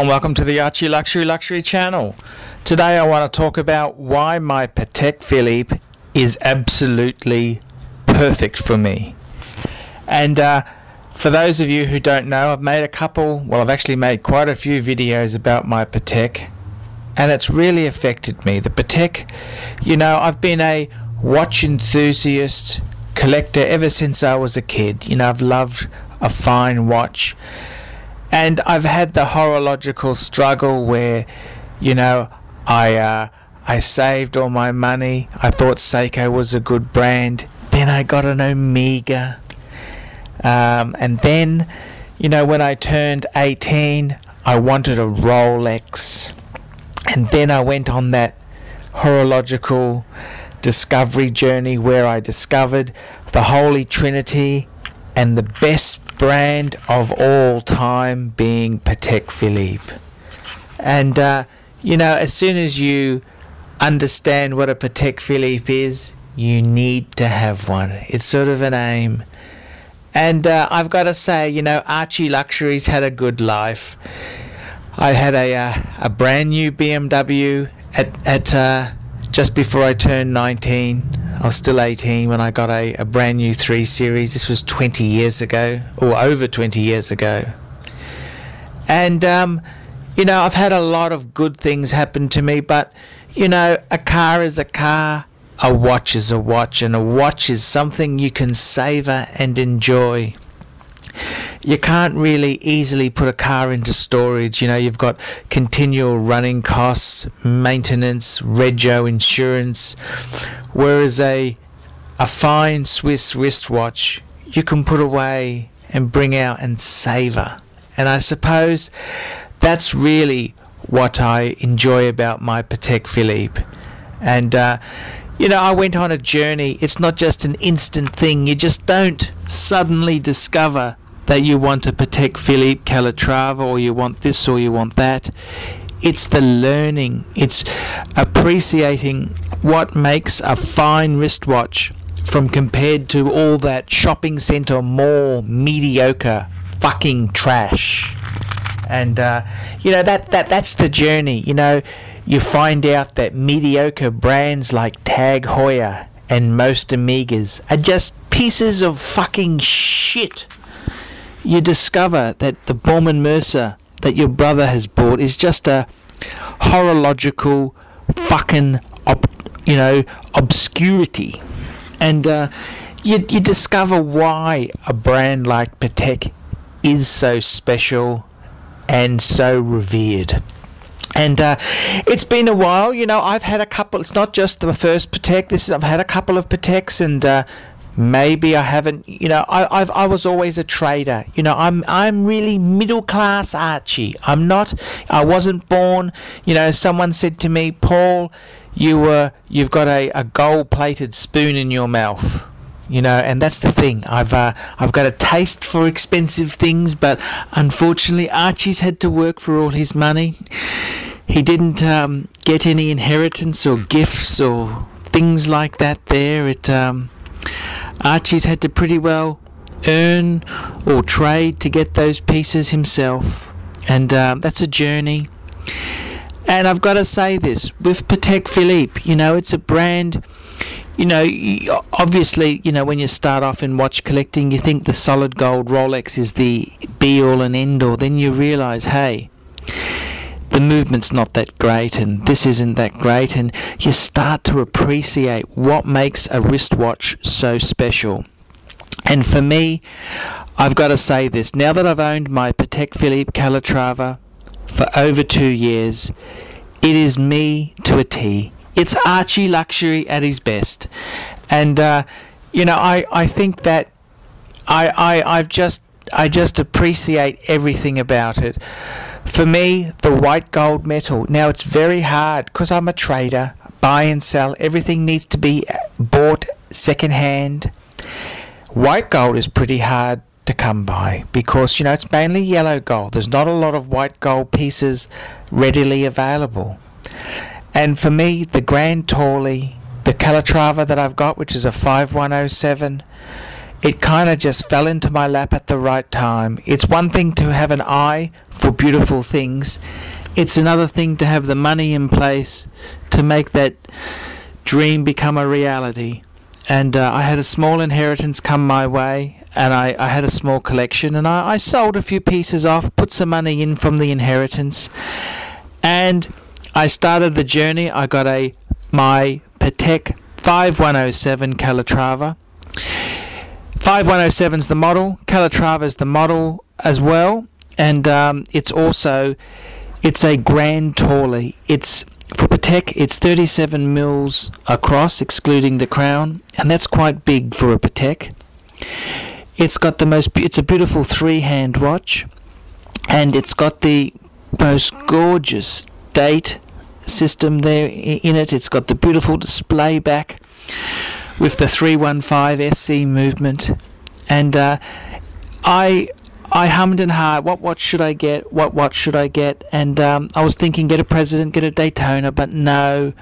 and welcome to the Archie Luxury Luxury channel. Today I want to talk about why my Patek Philippe is absolutely perfect for me. And uh, for those of you who don't know, I've made a couple, well I've actually made quite a few videos about my Patek and it's really affected me. The Patek, you know, I've been a watch enthusiast, collector ever since I was a kid. You know, I've loved a fine watch and I've had the horological struggle where, you know, I uh, I saved all my money. I thought Seiko was a good brand. Then I got an Omega, um, and then, you know, when I turned 18, I wanted a Rolex, and then I went on that horological discovery journey where I discovered the Holy Trinity and the best brand of all time being Patek Philippe. And, uh, you know, as soon as you understand what a Patek Philippe is, you need to have one. It's sort of an aim. And uh, I've got to say, you know, Archie Luxuries had a good life. I had a, uh, a brand new BMW at, at uh, just before I turned 19. I was still 18 when I got a, a brand new 3 Series. This was 20 years ago, or over 20 years ago. And, um, you know, I've had a lot of good things happen to me, but, you know, a car is a car, a watch is a watch, and a watch is something you can savor and enjoy you can't really easily put a car into storage. You know, you've got continual running costs, maintenance, rego, insurance. Whereas a a fine Swiss wristwatch you can put away and bring out and savor. And I suppose that's really what I enjoy about my Patek Philippe. And uh, you know, I went on a journey. It's not just an instant thing. You just don't suddenly discover that you want to Patek Philippe Calatrava or you want this or you want that. It's the learning, it's appreciating what makes a fine wristwatch from compared to all that shopping centre mall mediocre fucking trash. And uh, you know that that that's the journey. You know, you find out that mediocre brands like Tag Heuer and most Omegas are just pieces of fucking shit you discover that the Baume & Mercier that your brother has bought is just a horological fucking you know obscurity and uh, you, you discover why a brand like Patek is so special and so revered and uh, it's been a while, you know. I've had a couple. It's not just the first Patek. This is I've had a couple of Pateks, and uh, maybe I haven't you know I I've, I was always a trader. You know I'm I'm really middle class Archie. I'm not I wasn't born you know someone said to me Paul you were you've got a, a gold plated spoon in your mouth. You know and that's the thing. I've uh, I've got a taste for expensive things but unfortunately Archie's had to work for all his money. He didn't um, get any inheritance or gifts or things like that there. It um, Archie's had to pretty well earn or trade to get those pieces himself, and uh, that's a journey. And I've got to say this with Patek Philippe, you know, it's a brand. You know, obviously, you know, when you start off in watch collecting, you think the solid gold Rolex is the be all and end all. Then you realize, hey, the movement's not that great and this isn't that great and you start to appreciate what makes a wristwatch so special. And for me, I've got to say this, now that I've owned my Patek Philippe Calatrava for over two years, it is me to a T. It's Archie luxury at his best. And, uh, you know, I, I think that I, I, I've just, I just appreciate everything about it. For me, the white gold metal. Now it's very hard because I'm a trader, buy and sell. Everything needs to be uh, bought second hand. White gold is pretty hard to come by because you know it's mainly yellow gold. There's not a lot of white gold pieces readily available. And for me, the Grand Torley, the Calatrava that I've got, which is a 5107, it kind of just fell into my lap at the right time. It's one thing to have an eye for beautiful things. It's another thing to have the money in place to make that dream become a reality. And uh, I had a small inheritance come my way, and I, I had a small collection, and I, I sold a few pieces off, put some money in from the inheritance, and I started the journey. I got a my Patek 5107 Calatrava. 5107 is the model, Calatrava is the model as well, and um, it's also it's a Grand Tourly. It's for Patek, it's 37 mils across, excluding the crown, and that's quite big for a Patek. It's got the most. It's a beautiful three-hand watch, and it's got the most gorgeous date system there in it. It's got the beautiful display back with the 315 SC movement, and uh, I I hummed and hawed. What watch should I get? What watch should I get? And um, I was thinking, get a President, get a Daytona, but no,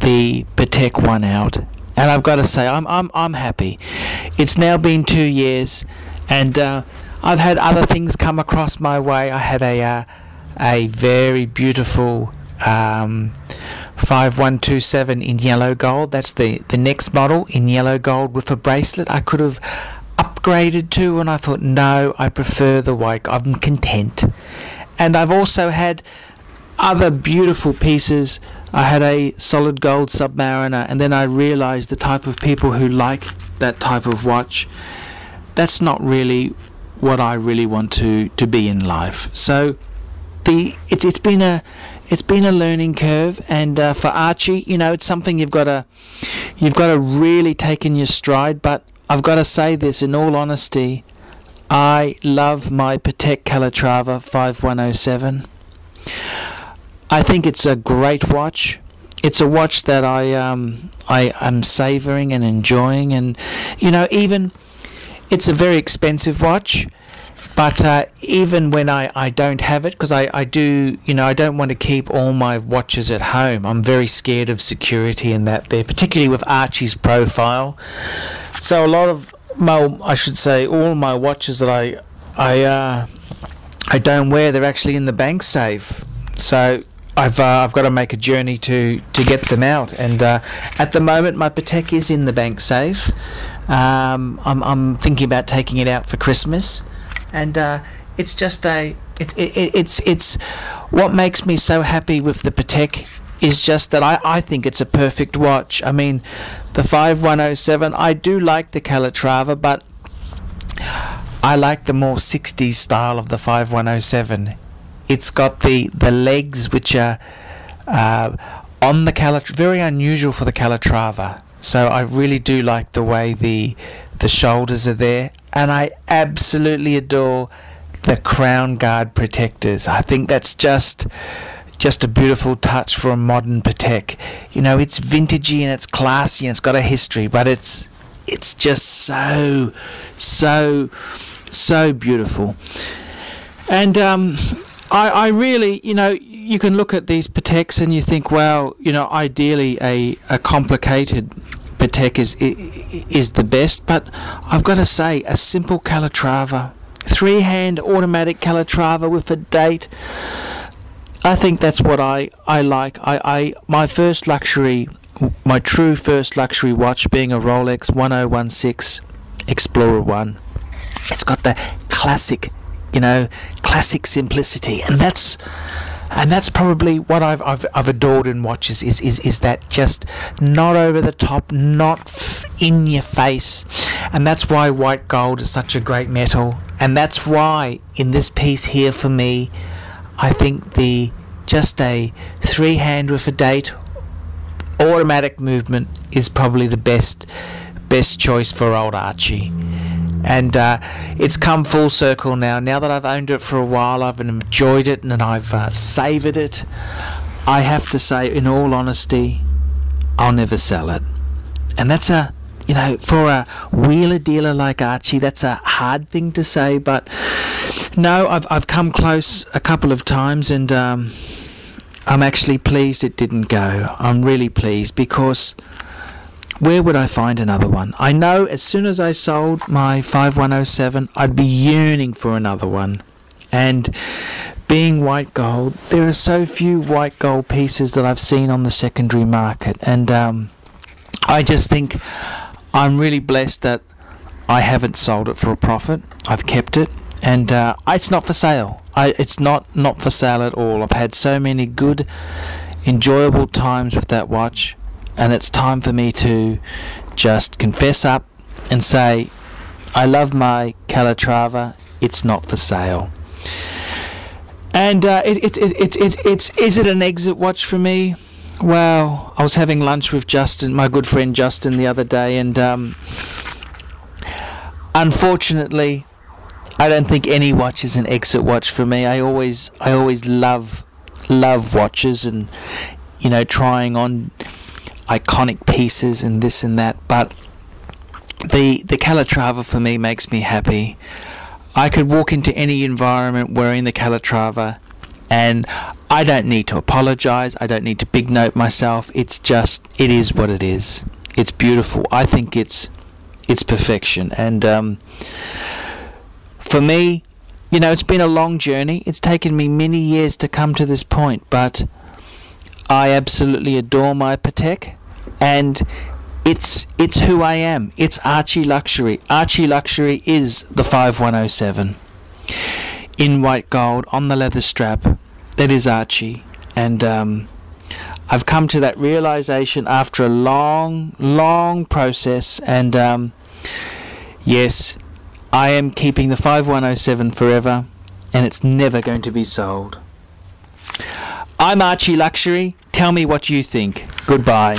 the Patek won out. And I've got to say, I'm I'm I'm happy. It's now been two years, and uh, I've had other things come across my way. I had a uh, a very beautiful um, 5127 in yellow gold. That's the, the next model in yellow gold with a bracelet. I could have upgraded to, and I thought, no, I prefer the white. I'm content. And I've also had other beautiful pieces. I had a solid gold Submariner, and then I realized the type of people who like that type of watch. That's not really what I really want to, to be in life. So the it's it's been a it's been a learning curve, and uh, for Archie, you know, it's something you've got to you've got to really take in your stride. But I've got to say this in all honesty, I love my Patek Calatrava 5107. I think it's a great watch. It's a watch that I um I am savoring and enjoying, and you know, even it's a very expensive watch but uh, even when I, I don't have it, because I, I do, you know, I don't want to keep all my watches at home. I'm very scared of security and that there, particularly with Archie's profile. So a lot of my, I should say, all my watches that I, I, uh, I don't wear, they're actually in the bank safe. So I've uh, I've got to make a journey to to get them out, and uh, at the moment my Patek is in the bank safe. Um, I'm I'm thinking about taking it out for Christmas and uh, it's just a it, it, it's it's what makes me so happy with the Patek is just that I, I think it's a perfect watch. I mean, the 5107, I do like the Calatrava, but I like the more 60s style of the 5107. It's got the, the legs which are uh, on the Calatrava, very unusual for the Calatrava. So I really do like the way the the shoulders are there and I absolutely adore the crown guard protectors. I think that's just just a beautiful touch for a modern Patek. You know, it's vintagey and it's classy and it's got a history, but it's it's just so so so beautiful. And um, I, I really, you know, you can look at these Pateks and you think, well, you know, ideally a, a complicated Patek is, is the best, but I've got to say, a simple Calatrava, three-hand automatic Calatrava with a date. I think that's what I, I like. I, I my first luxury, my true first luxury watch being a Rolex 1016 Explorer 1. It's got the classic, you know, classic simplicity, and that's and that's probably what I've, I've, I've adored in watches is, is, is that just not over the top, not in your face. And that's why white gold is such a great metal. And that's why in this piece here for me, I think the just a three hand with a date automatic movement is probably the best best choice for old Archie and uh, it's come full circle now. Now that I've owned it for a while, I've enjoyed it and I've uh, savoured it. I have to say, in all honesty, I'll never sell it, and that's a you know for a wheeler dealer like Archie, that's a hard thing to say. But no, I've I've come close a couple of times, and um, I'm actually pleased it didn't go. I'm really pleased because where would I find another one? I know as soon as I sold my 5107, I'd be yearning for another one. And being white gold, there are so few white gold pieces that I've seen on the secondary market, and um, I just think I'm really blessed that I haven't sold it for a profit. I've kept it, and uh, it's not for sale. I, it's not not for sale at all. I've had so many good, enjoyable times with that watch, and it's time for me to just confess up and say, I love my Calatrava. It's not for sale. And uh, it, it, it, it, it, it's is it an exit watch for me? Well, I was having lunch with Justin, my good friend Justin, the other day, and um, unfortunately, I don't think any watch is an exit watch for me. I always, I always love, love watches, and you know, trying on iconic pieces and this and that. But the the Calatrava for me makes me happy. I could walk into any environment wearing the Calatrava, and I don't need to apologize. I don't need to big note myself. It's just it is what it is. It's beautiful. I think it's it's perfection. And um, for me, you know, it's been a long journey. It's taken me many years to come to this point, but I absolutely adore my Patek, and it's it's who I am. It's Archie Luxury. Archie Luxury is the 5107 in white gold on the leather strap. That is Archie, and um, I've come to that realization after a long, long process. And um, yes, I am keeping the 5107 forever, and it's never going to be sold. I'm Archie Luxury. Tell me what you think. Goodbye.